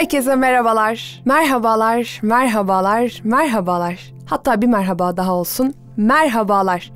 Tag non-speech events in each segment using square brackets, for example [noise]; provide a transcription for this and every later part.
Herkese merhabalar. Merhabalar, merhabalar, merhabalar. Hatta bir merhaba daha olsun. Merhabalar.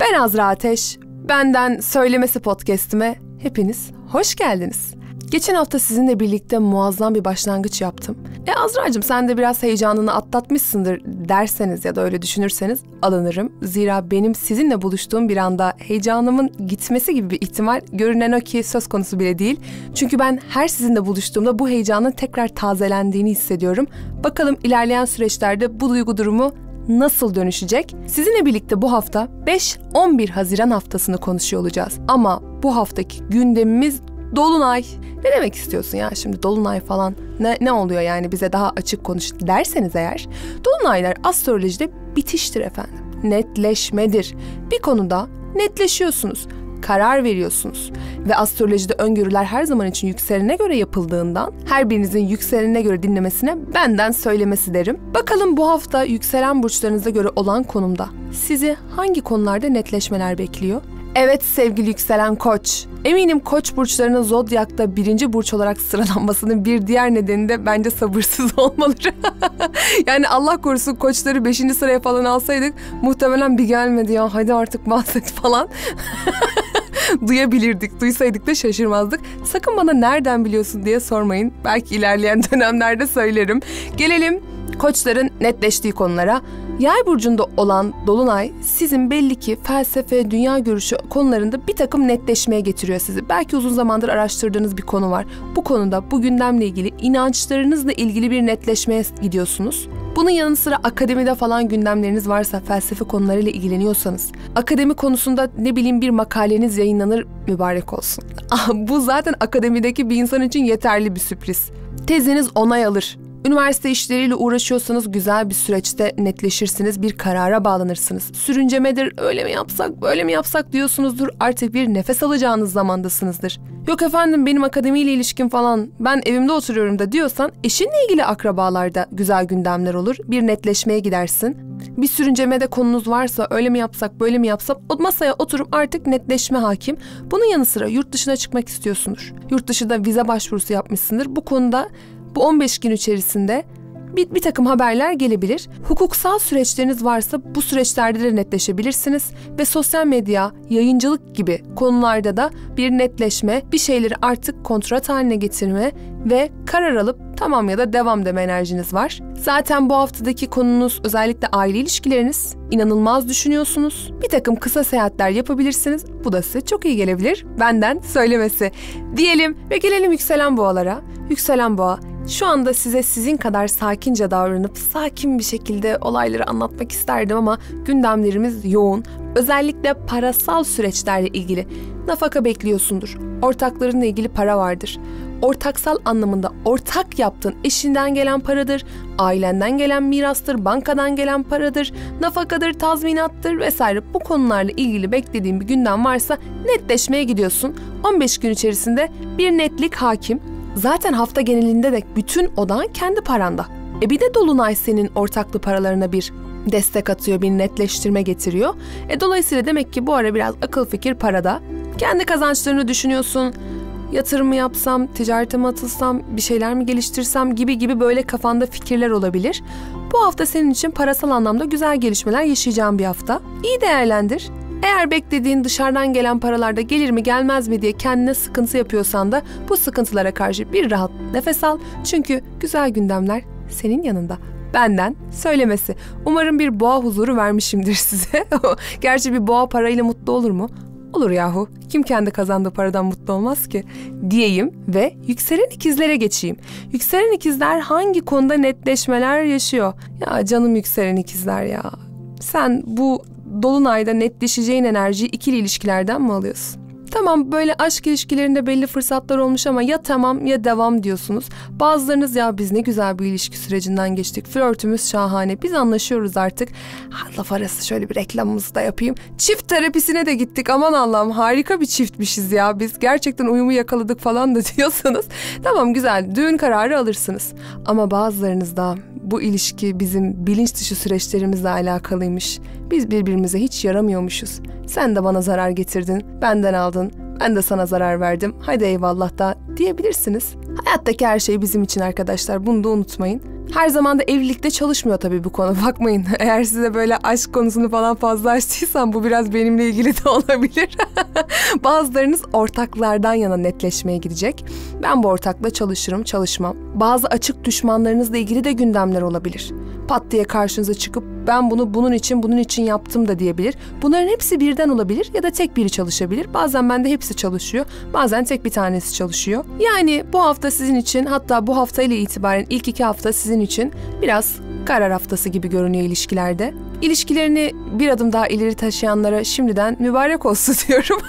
Ben Azra Ateş. Benden Söylemesi podcast'ime hepiniz hoş geldiniz. Geçen hafta sizinle birlikte muazzam bir başlangıç yaptım. E Azra'cığım sen de biraz heyecanını atlatmışsındır derseniz ya da öyle düşünürseniz alınırım. Zira benim sizinle buluştuğum bir anda heyecanımın gitmesi gibi bir ihtimal görünen o ki söz konusu bile değil. Çünkü ben her sizinle buluştuğumda bu heyecanın tekrar tazelendiğini hissediyorum. Bakalım ilerleyen süreçlerde bu duygu durumu nasıl dönüşecek? Sizinle birlikte bu hafta 5-11 Haziran haftasını konuşuyor olacağız. Ama bu haftaki gündemimiz Dolunay. Ne demek istiyorsun ya şimdi Dolunay falan? Ne, ne oluyor yani bize daha açık konuş derseniz eğer. Dolunaylar astrolojide bitiştir efendim. Netleşmedir. Bir konuda netleşiyorsunuz karar veriyorsunuz. Ve astrolojide öngörüler her zaman için yükselenine göre yapıldığından her birinizin yükselenine göre dinlemesine benden söylemesi derim. Bakalım bu hafta yükselen burçlarınıza göre olan konumda sizi hangi konularda netleşmeler bekliyor? Evet sevgili yükselen koç. Eminim koç burçlarının zodyakta birinci burç olarak sıralanmasının bir diğer nedeni de bence sabırsız [laughs] olmaları. [laughs] yani Allah korusun koçları beşinci sıraya falan alsaydık muhtemelen bir gelmedi ya hadi artık bahset falan. [laughs] duyabilirdik. Duysaydık da şaşırmazdık. Sakın bana nereden biliyorsun diye sormayın. Belki ilerleyen dönemlerde söylerim. Gelelim koçların netleştiği konulara. Yay burcunda olan Dolunay sizin belli ki felsefe, dünya görüşü konularında bir takım netleşmeye getiriyor sizi. Belki uzun zamandır araştırdığınız bir konu var. Bu konuda bu gündemle ilgili inançlarınızla ilgili bir netleşmeye gidiyorsunuz. Bunun yanı sıra akademide falan gündemleriniz varsa, felsefe konularıyla ilgileniyorsanız, akademi konusunda ne bileyim bir makaleniz yayınlanır mübarek olsun. [laughs] Ah, bu zaten akademideki bir insan için yeterli bir sürpriz. Teziniz onay alır. Üniversite işleriyle uğraşıyorsanız güzel bir süreçte netleşirsiniz, bir karara bağlanırsınız. Sürüncemedir, öyle mi yapsak, böyle mi yapsak diyorsunuzdur. Artık bir nefes alacağınız zamandasınızdır. Yok efendim benim akademiyle ilişkim falan, ben evimde oturuyorum da diyorsan eşinle ilgili akrabalarda güzel gündemler olur. Bir netleşmeye gidersin. Bir sürüncemede konunuz varsa öyle mi yapsak, böyle mi yapsak o masaya oturup artık netleşme hakim. Bunun yanı sıra yurt dışına çıkmak istiyorsundur. Yurt dışında vize başvurusu yapmışsındır. Bu konuda bu 15 gün içerisinde bir, bir takım haberler gelebilir. Hukuksal süreçleriniz varsa bu süreçlerde de netleşebilirsiniz ve sosyal medya, yayıncılık gibi konularda da bir netleşme, bir şeyleri artık kontrat haline getirme ve karar alıp tamam ya da devam deme enerjiniz var. Zaten bu haftadaki konunuz özellikle aile ilişkileriniz. inanılmaz düşünüyorsunuz. Bir takım kısa seyahatler yapabilirsiniz. Bu da size çok iyi gelebilir. Benden söylemesi. Diyelim ve gelelim yükselen boğalara. Yükselen boğa şu anda size sizin kadar sakince davranıp sakin bir şekilde olayları anlatmak isterdim ama gündemlerimiz yoğun. Özellikle parasal süreçlerle ilgili nafaka bekliyorsundur. Ortaklarınla ilgili para vardır. Ortaksal anlamında ortak yaptığın eşinden gelen paradır, ailenden gelen mirastır, bankadan gelen paradır, nafakadır, tazminattır vesaire bu konularla ilgili beklediğin bir gündem varsa netleşmeye gidiyorsun. 15 gün içerisinde bir netlik hakim Zaten hafta genelinde de bütün odan kendi paranda. E bir de Dolunay senin ortaklı paralarına bir destek atıyor, bir netleştirme getiriyor. E dolayısıyla demek ki bu ara biraz akıl fikir parada. Kendi kazançlarını düşünüyorsun. Yatırım mı yapsam, ticarete mi atılsam, bir şeyler mi geliştirsem gibi gibi böyle kafanda fikirler olabilir. Bu hafta senin için parasal anlamda güzel gelişmeler yaşayacağın bir hafta. İyi değerlendir. Eğer beklediğin dışarıdan gelen paralarda gelir mi gelmez mi diye kendine sıkıntı yapıyorsan da bu sıkıntılara karşı bir rahat nefes al. Çünkü güzel gündemler senin yanında. Benden söylemesi. Umarım bir boğa huzuru vermişimdir [laughs] size. Gerçi bir boğa parayla mutlu olur mu? Olur yahu. Kim kendi kazandığı paradan mutlu olmaz ki? Diyeyim ve yükselen ikizlere geçeyim. Yükselen ikizler hangi konuda netleşmeler yaşıyor? Ya canım yükselen ikizler ya. Sen bu dolunayda netleşeceğin enerjiyi ikili ilişkilerden mi alıyorsun? Tamam böyle aşk ilişkilerinde belli fırsatlar olmuş ama ya tamam ya devam diyorsunuz. Bazılarınız ya biz ne güzel bir ilişki sürecinden geçtik. Flörtümüz şahane. Biz anlaşıyoruz artık. Ha, laf arası şöyle bir reklamımızı da yapayım. Çift terapisine de gittik. Aman Allah'ım harika bir çiftmişiz ya. Biz gerçekten uyumu yakaladık falan da [laughs] diyorsanız. Tamam güzel düğün kararı alırsınız. Ama bazılarınız da bu ilişki bizim bilinç dışı süreçlerimizle alakalıymış. Biz birbirimize hiç yaramıyormuşuz. Sen de bana zarar getirdin, benden aldın. Ben de sana zarar verdim. Hadi eyvallah da diyebilirsiniz. Hayattaki her şey bizim için arkadaşlar. Bunu da unutmayın. Her zaman da evlilikte çalışmıyor tabii bu konu. [laughs] Bakmayın eğer size böyle aşk konusunu falan fazla açtıysam bu biraz benimle ilgili de [laughs] olabilir. [laughs] Bazılarınız ortaklardan yana netleşmeye gidecek. Ben bu ortakla çalışırım, çalışmam. Bazı açık düşmanlarınızla ilgili de gündemler olabilir. Pat diye karşınıza çıkıp ben bunu bunun için bunun için yaptım da diyebilir. Bunların hepsi birden olabilir ya da tek biri çalışabilir. Bazen bende hepsi çalışıyor. Bazen tek bir tanesi çalışıyor. Yani bu hafta sizin için hatta bu hafta ile itibaren ilk iki hafta sizin için biraz karar haftası gibi görünüyor ilişkilerde. İlişkilerini bir adım daha ileri taşıyanlara şimdiden mübarek olsun [laughs] diyorum.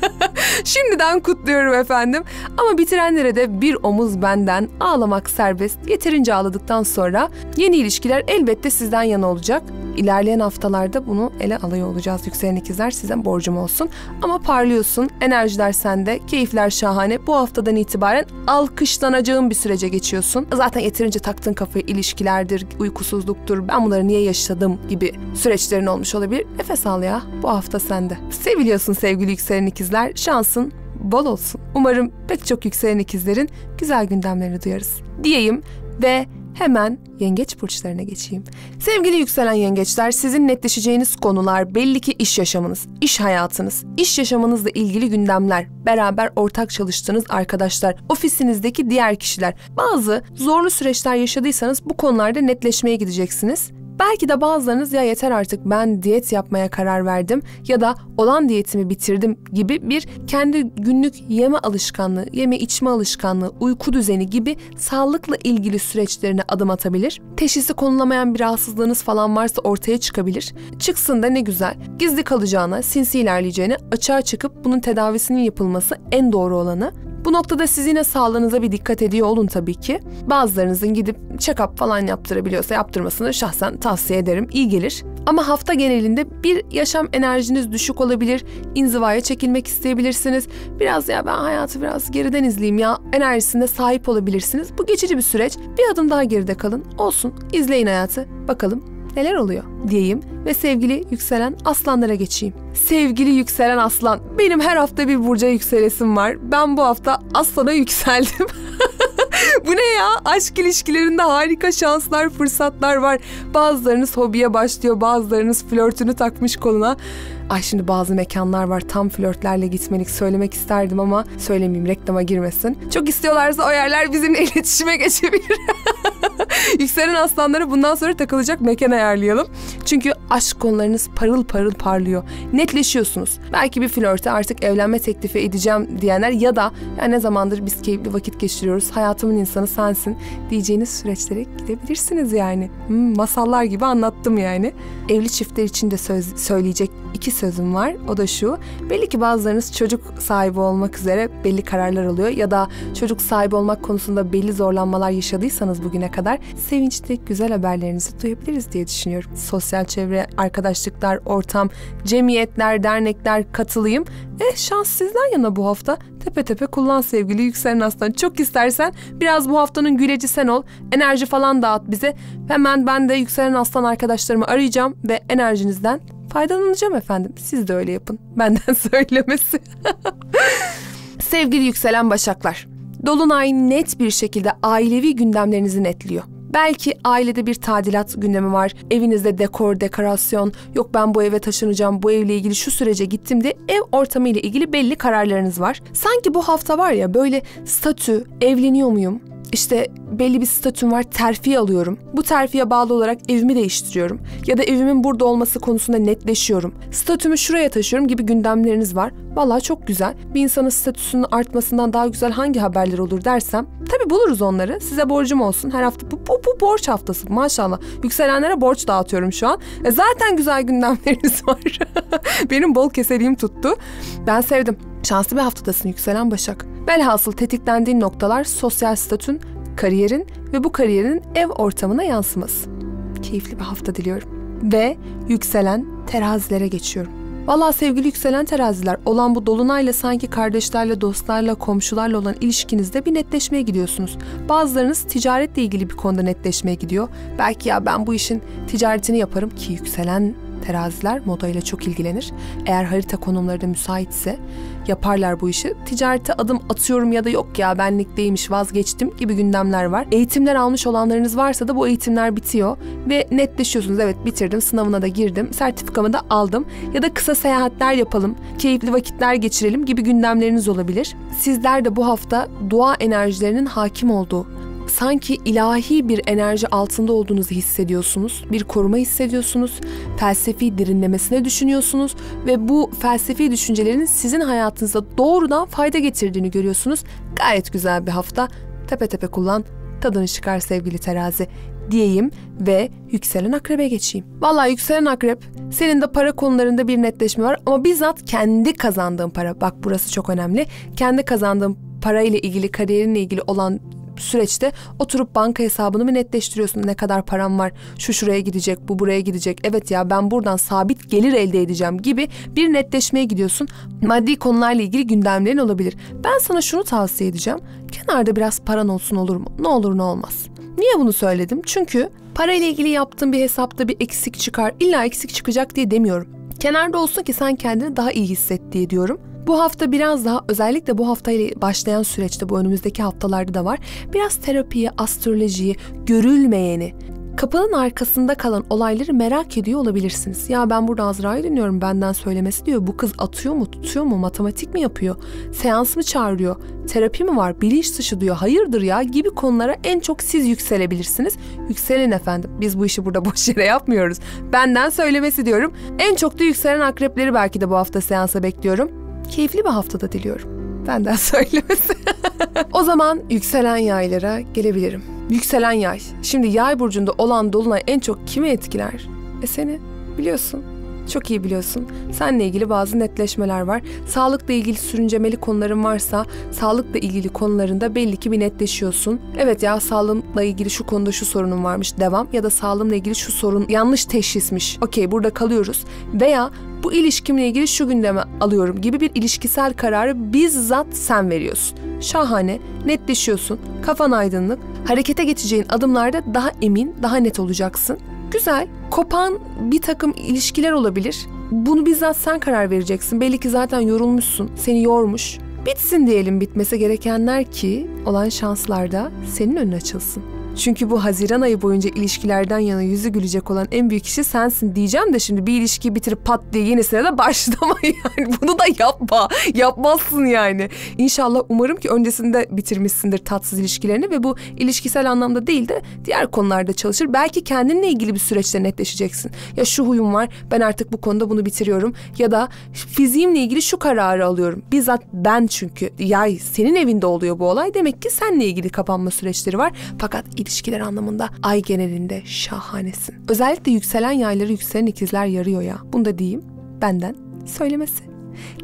[laughs] Şimdiden kutluyorum efendim. Ama bitirenlere de bir omuz benden ağlamak serbest. Yeterince ağladıktan sonra yeni ilişkiler elbette sizden yana olacak. İlerleyen haftalarda bunu ele alıyor olacağız yükselen ikizler size borcum olsun. Ama parlıyorsun, enerjiler sende, keyifler şahane. Bu haftadan itibaren alkışlanacağın bir sürece geçiyorsun. Zaten yeterince taktığın kafayı ilişkilerdir, uykusuzluktur, ben bunları niye yaşadım gibi süreçlerin olmuş olabilir. Nefes al ya, bu hafta sende. Seviliyorsun sevgili yükselen ikizler, şansın bol olsun. Umarım pek çok yükselen ikizlerin güzel gündemlerini duyarız. Diyeyim ve Hemen yengeç burçlarına geçeyim. Sevgili yükselen yengeçler, sizin netleşeceğiniz konular belli ki iş yaşamınız, iş hayatınız, iş yaşamınızla ilgili gündemler, beraber ortak çalıştığınız arkadaşlar, ofisinizdeki diğer kişiler. Bazı zorlu süreçler yaşadıysanız bu konularda netleşmeye gideceksiniz. Belki de bazılarınız ya yeter artık ben diyet yapmaya karar verdim ya da olan diyetimi bitirdim gibi bir kendi günlük yeme alışkanlığı, yeme içme alışkanlığı, uyku düzeni gibi sağlıkla ilgili süreçlerine adım atabilir. Teşhisi konulamayan bir rahatsızlığınız falan varsa ortaya çıkabilir. Çıksın da ne güzel. Gizli kalacağına, sinsi ilerleyeceğine açığa çıkıp bunun tedavisinin yapılması en doğru olanı. Bu noktada siz yine sağlığınıza bir dikkat ediyor olun tabii ki. Bazılarınızın gidip check-up falan yaptırabiliyorsa yaptırmasını şahsen tavsiye ederim. İyi gelir. Ama hafta genelinde bir yaşam enerjiniz düşük olabilir. İnzivaya çekilmek isteyebilirsiniz. Biraz ya ben hayatı biraz geriden izleyeyim ya enerjisine sahip olabilirsiniz. Bu geçici bir süreç. Bir adım daha geride kalın. Olsun. İzleyin hayatı. Bakalım neler oluyor diyeyim ve sevgili yükselen aslanlara geçeyim. Sevgili yükselen aslan, benim her hafta bir burca yükselesim var. Ben bu hafta aslana yükseldim. [laughs] Bu ne ya? Aşk ilişkilerinde harika şanslar, fırsatlar var. Bazılarınız hobiye başlıyor, bazılarınız flörtünü takmış koluna. Ay şimdi bazı mekanlar var tam flörtlerle gitmelik söylemek isterdim ama söylemeyeyim reklama girmesin. Çok istiyorlarsa o yerler bizimle [laughs] iletişime geçebilir. Yükselen aslanlara bundan sonra takılacak mekan ayarlayalım. Çünkü aşk konularınız parıl parıl parlıyor. Netleşiyorsunuz. Belki bir flörte artık evlenme teklifi edeceğim diyenler ya da ya ne zamandır biz keyifli vakit geçiriyoruz. Hayatımın insanı sensin diyeceğiniz süreçlere gidebilirsiniz yani. Hmm, masallar gibi anlattım yani. Evli çiftler için de söz, söyleyecek iki sözüm var. O da şu. Belli ki bazılarınız çocuk sahibi olmak üzere belli kararlar alıyor ya da çocuk sahibi olmak konusunda belli zorlanmalar yaşadıysanız bugüne kadar sevinçli güzel haberlerinizi duyabiliriz diye düşünüyorum. Sosyal çevre, arkadaşlıklar, ortam, cemiyetler, dernekler katılayım. Eh şans sizden yana bu hafta. Tepe tepe kullan sevgili yükselen aslan. Çok istersen biraz bu haftanın güleci sen ol. Enerji falan dağıt bize. Hemen ben de yükselen aslan arkadaşlarımı arayacağım ve enerjinizden faydalanacağım efendim. Siz de öyle yapın. [laughs] Benden söylemesi. [laughs] Sevgili yükselen başaklar. Dolunay net bir şekilde ailevi gündemlerinizi netliyor. Belki ailede bir tadilat gündemi var. Evinizde dekor, dekorasyon, yok ben bu eve taşınacağım, bu evle ilgili şu sürece gittim de ev ortamı ile ilgili belli kararlarınız var. Sanki bu hafta var ya böyle statü, evleniyor muyum? İşte belli bir statüm var terfi alıyorum. Bu terfiye bağlı olarak evimi değiştiriyorum. Ya da evimin burada olması konusunda netleşiyorum. Statümü şuraya taşıyorum gibi gündemleriniz var. Vallahi çok güzel. Bir insanın statüsünün artmasından daha güzel hangi haberler olur dersem. Tabi buluruz onları. Size borcum olsun. Her hafta bu, bu, bu borç haftası maşallah. Yükselenlere borç dağıtıyorum şu an. E zaten güzel gündemleriniz [laughs] var. Benim bol keseliğim tuttu. Ben sevdim. Şanslı bir haftadasın yükselen Başak. Velhasıl tetiklendiğin noktalar sosyal statün, kariyerin ve bu kariyerin ev ortamına yansıması. Keyifli bir hafta diliyorum. Ve yükselen terazilere geçiyorum. Valla sevgili yükselen teraziler olan bu dolunayla sanki kardeşlerle, dostlarla, komşularla olan ilişkinizde bir netleşmeye gidiyorsunuz. Bazılarınız ticaretle ilgili bir konuda netleşmeye gidiyor. Belki ya ben bu işin ticaretini yaparım ki yükselen teraziler modayla çok ilgilenir. Eğer harita konumları da müsaitse yaparlar bu işi. Ticarete adım atıyorum ya da yok ya benlik değilmiş vazgeçtim gibi gündemler var. Eğitimler almış olanlarınız varsa da bu eğitimler bitiyor ve netleşiyorsunuz. Evet bitirdim, sınavına da girdim, sertifikamı da aldım ya da kısa seyahatler yapalım, keyifli vakitler geçirelim gibi gündemleriniz olabilir. Sizler de bu hafta dua enerjilerinin hakim olduğu sanki ilahi bir enerji altında olduğunuzu hissediyorsunuz. Bir koruma hissediyorsunuz. Felsefi derinlemesine düşünüyorsunuz ve bu felsefi düşüncelerin sizin hayatınıza doğrudan fayda getirdiğini görüyorsunuz. Gayet güzel bir hafta. Tepe tepe kullan, tadını çıkar sevgili terazi diyeyim ve yükselen akrebe geçeyim. Vallahi yükselen akrep senin de para konularında bir netleşme var ama bizzat kendi kazandığın para bak burası çok önemli. Kendi kazandığın parayla ilgili kariyerinle ilgili olan süreçte oturup banka hesabını mı netleştiriyorsun? Ne kadar param var? Şu şuraya gidecek, bu buraya gidecek. Evet ya ben buradan sabit gelir elde edeceğim gibi bir netleşmeye gidiyorsun. Maddi konularla ilgili gündemlerin olabilir. Ben sana şunu tavsiye edeceğim. Kenarda biraz paran olsun olur mu? Ne olur ne olmaz. Niye bunu söyledim? Çünkü parayla ilgili yaptığın bir hesapta bir eksik çıkar. İlla eksik çıkacak diye demiyorum. Kenarda olsun ki sen kendini daha iyi hisset diye diyorum. Bu hafta biraz daha özellikle bu haftayla başlayan süreçte bu önümüzdeki haftalarda da var. Biraz terapiyi, astrolojiyi, görülmeyeni, kapının arkasında kalan olayları merak ediyor olabilirsiniz. Ya ben burada Azra'yı dinliyorum benden söylemesi diyor. Bu kız atıyor mu, tutuyor mu, matematik mi yapıyor, seans mı çağırıyor, terapi mi var, bilinç dışı diyor, hayırdır ya gibi konulara en çok siz yükselebilirsiniz. Yükselin efendim. Biz bu işi burada [laughs] boş yere yapmıyoruz. Benden söylemesi diyorum. En çok da yükselen akrepleri belki de bu hafta seansa bekliyorum keyifli bir haftada diliyorum. Benden [laughs] söylemesi. o zaman yükselen yaylara gelebilirim. Yükselen yay. Şimdi yay burcunda olan dolunay en çok kimi etkiler? E seni biliyorsun. Çok iyi biliyorsun. Seninle ilgili bazı netleşmeler var. Sağlıkla ilgili sürüncemeli konuların varsa sağlıkla ilgili konularında belli ki bir netleşiyorsun. Evet ya sağlığımla ilgili şu konuda şu sorunum varmış devam ya da sağlığımla ilgili şu sorun yanlış teşhismiş. Okey burada kalıyoruz. Veya bu ilişkimle ilgili şu gündeme alıyorum gibi bir ilişkisel kararı bizzat sen veriyorsun. Şahane, netleşiyorsun, kafan aydınlık, harekete geçeceğin adımlarda daha emin, daha net olacaksın. Güzel, kopan bir takım ilişkiler olabilir. Bunu bizzat sen karar vereceksin. Belli ki zaten yorulmuşsun, seni yormuş. Bitsin diyelim bitmesi gerekenler ki olan şanslarda senin önün açılsın. Çünkü bu Haziran ayı boyunca ilişkilerden yana yüzü gülecek olan en büyük kişi sensin diyeceğim de şimdi bir ilişkiyi bitirip pat diye yenisine de [laughs] başlama yani. Bunu da yapma. Yapmazsın yani. İnşallah umarım ki öncesinde bitirmişsindir tatsız ilişkilerini ve bu ilişkisel anlamda değil de diğer konularda çalışır. Belki kendinle ilgili bir süreçte netleşeceksin. Ya şu huyum var ben artık bu konuda bunu bitiriyorum ya da fiziğimle ilgili şu kararı alıyorum. Bizzat ben çünkü yay senin evinde oluyor bu olay. Demek ki seninle ilgili kapanma süreçleri var. Fakat ilişkiler anlamında ay genelinde şahanesin. Özellikle yükselen yayları yükselen ikizler yarıyor ya. Bunu da diyeyim benden söylemesi.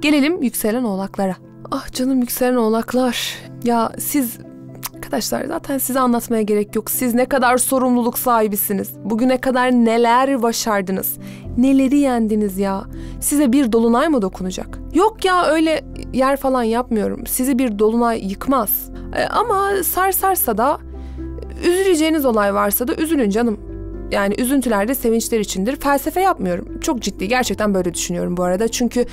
Gelelim yükselen oğlaklara. Ah canım yükselen oğlaklar. Ya siz Arkadaşlar zaten size anlatmaya gerek yok. Siz ne kadar sorumluluk sahibisiniz. Bugüne kadar neler başardınız. Neleri yendiniz ya. Size bir dolunay mı dokunacak? Yok ya öyle yer falan yapmıyorum. Sizi bir dolunay yıkmaz. E, ama sarsarsa da Üzüleceğiniz olay varsa da üzülün canım. Yani üzüntüler de sevinçler içindir. Felsefe yapmıyorum. Çok ciddi gerçekten böyle düşünüyorum bu arada. Çünkü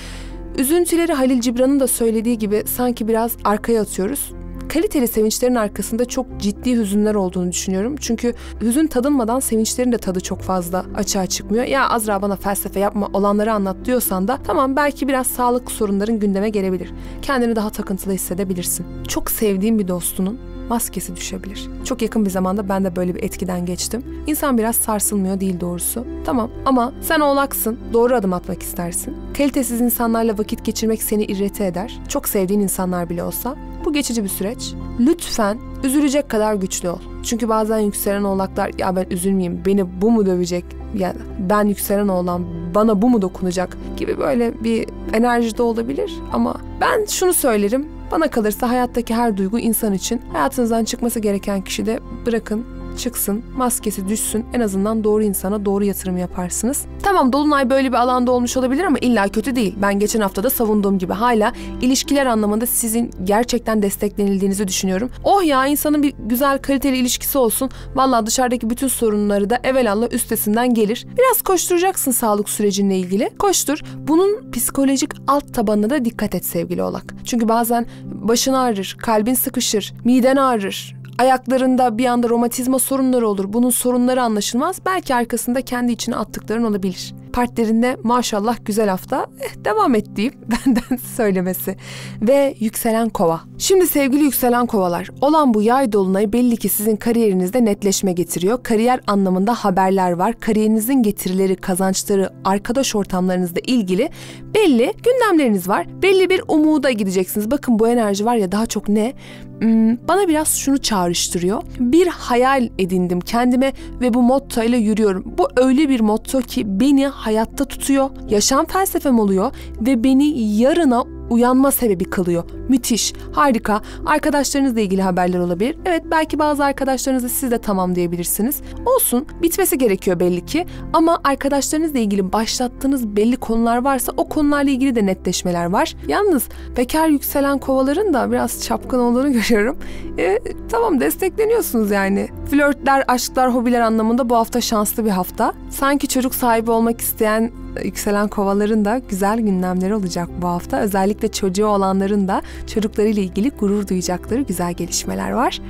üzüntüleri Halil Cibran'ın da söylediği gibi sanki biraz arkaya atıyoruz kaliteli sevinçlerin arkasında çok ciddi hüzünler olduğunu düşünüyorum. Çünkü hüzün tadılmadan sevinçlerin de tadı çok fazla açığa çıkmıyor. Ya Azra bana felsefe yapma olanları anlat diyorsan da tamam belki biraz sağlık sorunların gündeme gelebilir. Kendini daha takıntılı hissedebilirsin. Çok sevdiğim bir dostunun maskesi düşebilir. Çok yakın bir zamanda ben de böyle bir etkiden geçtim. İnsan biraz sarsılmıyor değil doğrusu. Tamam ama sen oğlaksın, doğru adım atmak istersin. Kalitesiz insanlarla vakit geçirmek seni irrite eder. Çok sevdiğin insanlar bile olsa. Bu geçici bir süreç. Lütfen üzülecek kadar güçlü ol. Çünkü bazen yükselen oğlaklar ya ben üzülmeyeyim beni bu mu dövecek ya ben yükselen oğlan bana bu mu dokunacak gibi böyle bir enerjide olabilir ama ben şunu söylerim bana kalırsa hayattaki her duygu insan için hayatınızdan çıkması gereken kişi de bırakın çıksın, maskesi düşsün. En azından doğru insana doğru yatırım yaparsınız. Tamam Dolunay böyle bir alanda olmuş olabilir ama illa kötü değil. Ben geçen hafta da savunduğum gibi hala ilişkiler anlamında sizin gerçekten desteklenildiğinizi düşünüyorum. Oh ya insanın bir güzel kaliteli ilişkisi olsun. Valla dışarıdaki bütün sorunları da evelallah üstesinden gelir. Biraz koşturacaksın sağlık sürecinle ilgili. Koştur. Bunun psikolojik alt tabanına da dikkat et sevgili olak. Çünkü bazen başın ağrır, kalbin sıkışır, miden ağrır, Ayaklarında bir anda romatizma sorunları olur. Bunun sorunları anlaşılmaz. Belki arkasında kendi içine attıkların olabilir partnerinde maşallah güzel hafta eh, devam et deyip [laughs] benden söylemesi. Ve yükselen kova. Şimdi sevgili yükselen kovalar olan bu yay dolunayı belli ki sizin kariyerinizde netleşme getiriyor. Kariyer anlamında haberler var. Kariyerinizin getirileri, kazançları, arkadaş ortamlarınızla ilgili belli gündemleriniz var. Belli bir umuda gideceksiniz. Bakın bu enerji var ya daha çok ne? Hmm, bana biraz şunu çağrıştırıyor. Bir hayal edindim kendime ve bu motto ile yürüyorum. Bu öyle bir motto ki beni hayatta tutuyor, yaşam felsefem oluyor ve beni yarına uyanma sebebi kılıyor. Müthiş, harika. Arkadaşlarınızla ilgili haberler olabilir. Evet belki bazı arkadaşlarınızla siz de tamam diyebilirsiniz. Olsun, bitmesi gerekiyor belli ki. Ama arkadaşlarınızla ilgili başlattığınız belli konular varsa o konularla ilgili de netleşmeler var. Yalnız bekar yükselen kovaların da biraz çapkın olduğunu [laughs] görüyorum. E, tamam destekleniyorsunuz yani. Flörtler, aşklar, hobiler anlamında bu hafta şanslı bir hafta. Sanki çocuk sahibi olmak isteyen yükselen kovaların da güzel gündemleri olacak bu hafta. Özellikle çocuğu olanların da çocuklarıyla ilgili gurur duyacakları güzel gelişmeler var.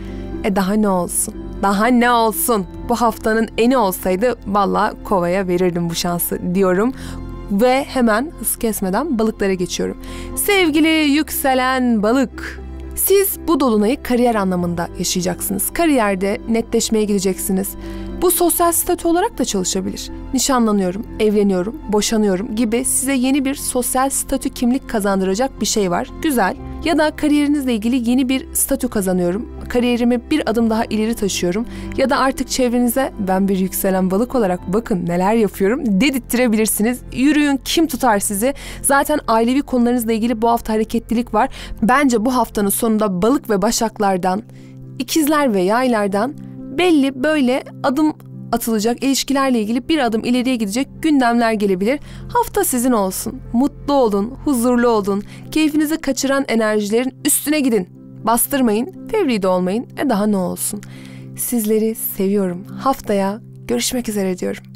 E daha ne olsun? Daha ne olsun? Bu haftanın eni olsaydı valla kovaya verirdim bu şansı diyorum. Ve hemen hız kesmeden balıklara geçiyorum. Sevgili yükselen balık, siz bu dolunayı kariyer anlamında yaşayacaksınız. Kariyerde netleşmeye gideceksiniz. Bu sosyal statü olarak da çalışabilir. Nişanlanıyorum, evleniyorum, boşanıyorum gibi size yeni bir sosyal statü kimlik kazandıracak bir şey var. Güzel. Ya da kariyerinizle ilgili yeni bir statü kazanıyorum. Kariyerimi bir adım daha ileri taşıyorum. Ya da artık çevrenize ben bir yükselen balık olarak bakın neler yapıyorum dedirttirebilirsiniz. Yürüyün kim tutar sizi? Zaten ailevi konularınızla ilgili bu hafta hareketlilik var. Bence bu haftanın sonunda balık ve başaklardan, ikizler ve yaylardan belli böyle adım atılacak ilişkilerle ilgili bir adım ileriye gidecek gündemler gelebilir. Hafta sizin olsun. Mutlu olun, huzurlu olun. Keyfinizi kaçıran enerjilerin üstüne gidin. Bastırmayın, fevri de olmayın. E daha ne olsun. Sizleri seviyorum. Haftaya görüşmek üzere diyorum.